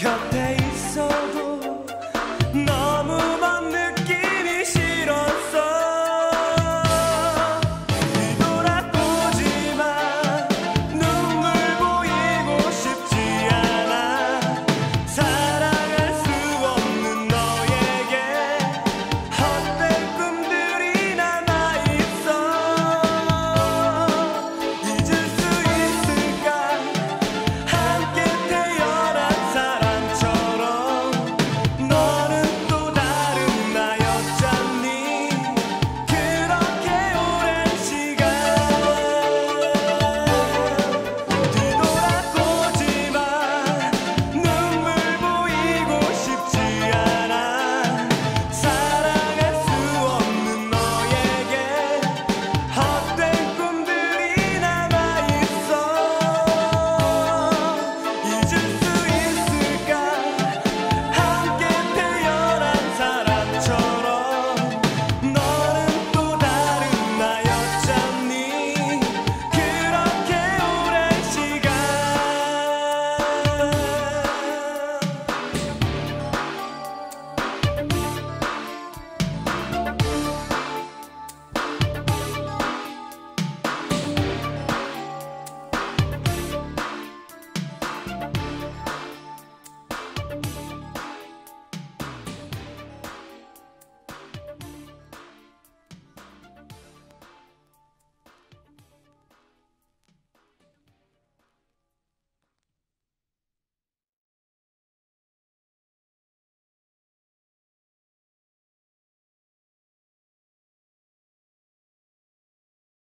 come down.